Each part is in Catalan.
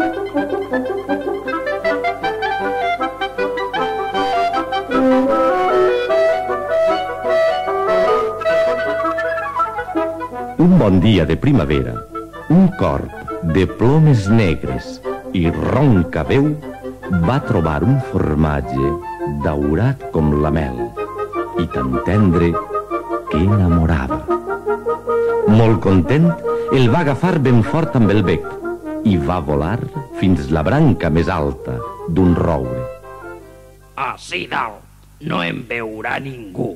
Un bon dia de primavera, un corp de plomes negres i ronca veu va trobar un formatge daurat com la mel i tan tendre que enamorava. Molt content, el va agafar ben fort amb el bec i va volar fins la branca més alta d'un roure. Així dalt no em veurà ningú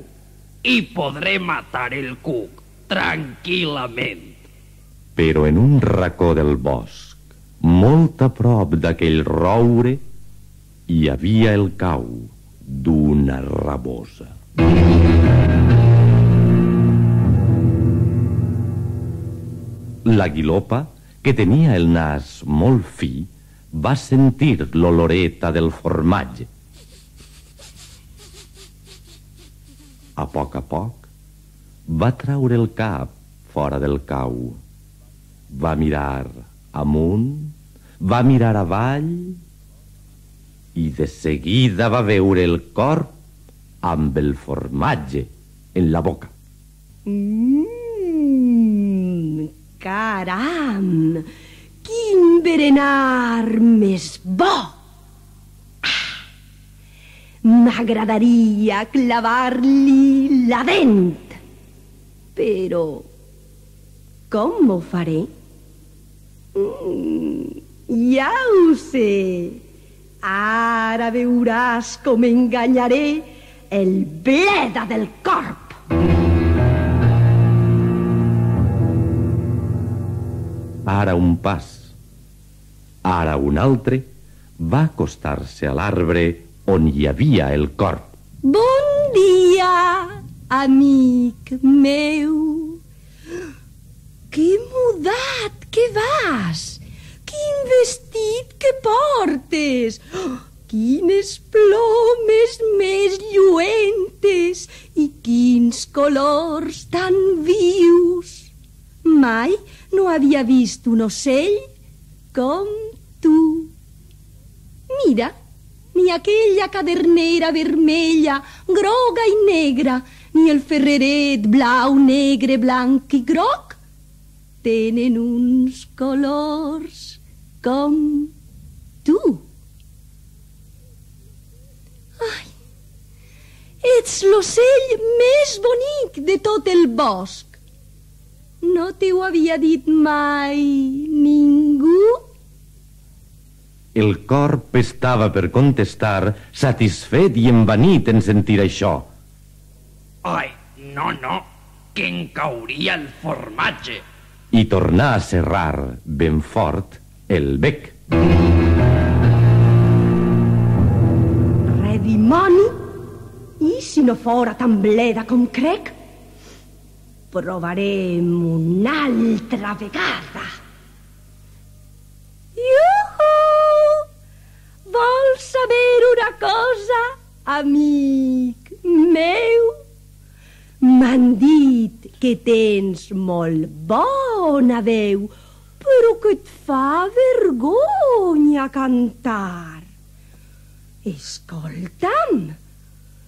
i podré matar el cuc tranquil·lament. Però en un racó del bosc, molt a prop d'aquell roure, hi havia el cau d'una rabosa. La guilopa, que tenia el nas molt fi, va sentir l'oloreta del formatge. A poc a poc, va traure el cap fora del cau. Va mirar amunt, va mirar avall i de seguida va veure el corp amb el formatge en la boca. Mmm, caram! Quin berenar més bo! Ah, M'agradaria clavar-li la dent, però com ho faré? Mm, ja ho sé. Ara veuràs com enganyaré el bleda del corp. Ara un pas, ara un altre, va acostar-se a l'arbre on hi havia el corp. Bon dia, amic meu. Que mudat que vas! Quin vestit que portes! Quines plomes més lluentes i quins colors tan vius! Mai havia vist un ocell com tu. Mira, ni aquella cadernera vermella, groga i negra, ni el ferreret blau, negre, blanc i groc tenen uns colors com tu. Ai, ets l'ocell més bonic de tot el bosc. No t'ho havia dit mai ningú? El corp estava per contestar, satisfet i envanit en sentir això. Ai, no, no, que em cauria el formatge. I tornà a serrar ben fort el bec. Redimoni? I si no fora tan bleda com crec? Provarem una altra vegada. Iuhu! Vols saber una cosa, amic meu? M'han dit que tens molt bona veu, però que et fa vergonya cantar. Escolta'm,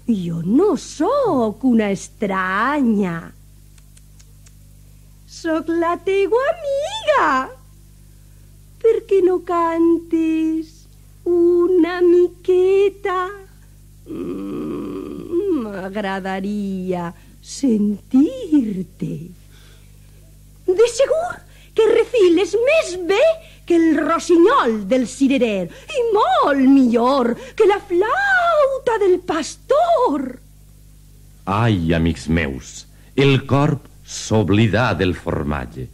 jo no sóc una estranya. Sóc la teua amiga. Per no cantes una miqueta? Mm, M'agradaria sentir-te. De segur que refiles més bé que el rossinyol del cirerer i molt millor que la flauta del pastor. Ai, amics meus, el corp s'oblidà del formatge.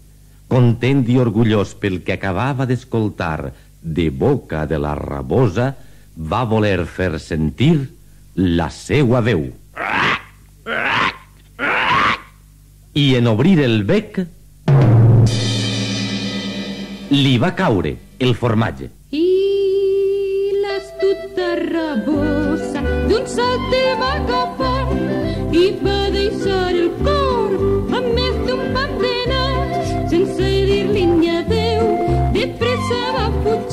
Content i orgullós pel que acabava d'escoltar de boca de la rabosa, va voler fer sentir la seua veu. I en obrir el bec li va caure el formatge. I l'astuta rabosa d'un salt te va agafar i va sense dir-li ni adeu, de pressa va fugir